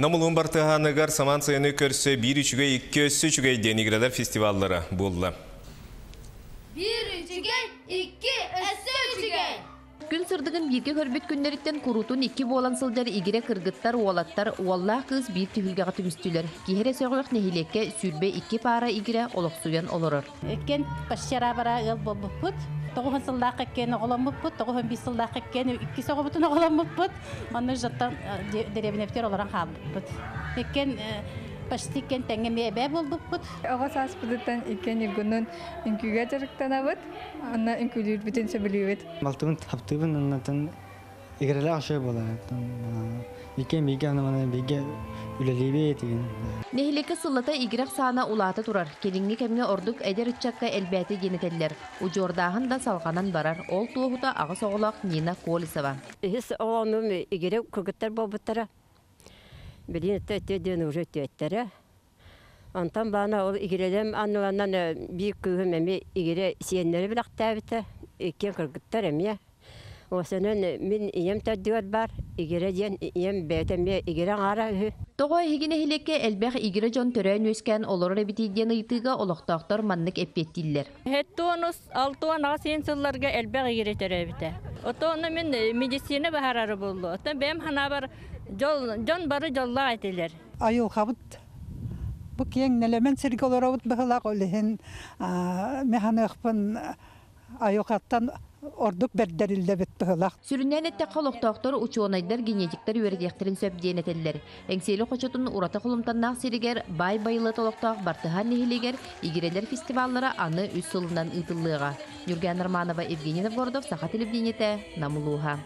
Намылын бартыханыгар саман сайыны екі өссі үшіге денигрелер фестиваллары iki össe üçgen. Күн сырдыгын бирге көрбөт күннеріттен курутун икки болан сылдар игире кыргыттар уолаттар уоллаах кыз бир түһүлгаға түмүстүлөр. Киһере сөҕөөх нехилекке сүрбе икки пара игире олохсуян олорор. Экен пашчара бара ыл болбуппут. Жаттан. Экен пашти кен тәңге мебе болбуппут. Оға саспыдыттан икен иргунун инкүгә жарыктанабыт, анна инкүлүр бүтін сөбілүбет. Балтығын таптыбын, оннан игреле ашой бола. Бике биге аны мана биге үлелебе деген. Нехилекке сыллата игирек саана улаата турар. Келинги кемге ордук эдер үтчакка элбәти генетеллер. Ужордааһын да салганан барар. Ол туохута ага соголак Нина Колесова. Хис оғаным игере күгіттер болбыттара. Білін өтті өттеден уже өттеттері. Антан бана ол игерелем аннуаннан бик күгім әме игере. Осынан мен ием тәддігат бар. Игере ден ием бәтәме игере аңара үхі. Тоҕо хигине хилекке элбэх игире жон төрөөн өскән олор эбитиден ыйтыга олохтоохтор маннык эппеттиллер. Хеттуонус алтуан асин сылларга элбэг игире төрөбүтэ. Отону мен медицина бахарары болду. Отон бем хана бар жол жон бары жолла айтылар. айыл хабыт бу кең нелемен сирголоробут быхылак олехин механыхпын айокаттан ордук бердерилдебит быхылак Сүрүннән этте генетиктер үөрэтиэхтерин сөбдиэнетеллер. Эңсейлі хочотун урата холумтаннаах сиригер бай байылы толоктоох бартыхан нехилигер игирелер фестиваллара аны үс сылынан ытыллыга. Юрген Арманова, Евгений Новгородов, Саха телевидениете, Намулуха.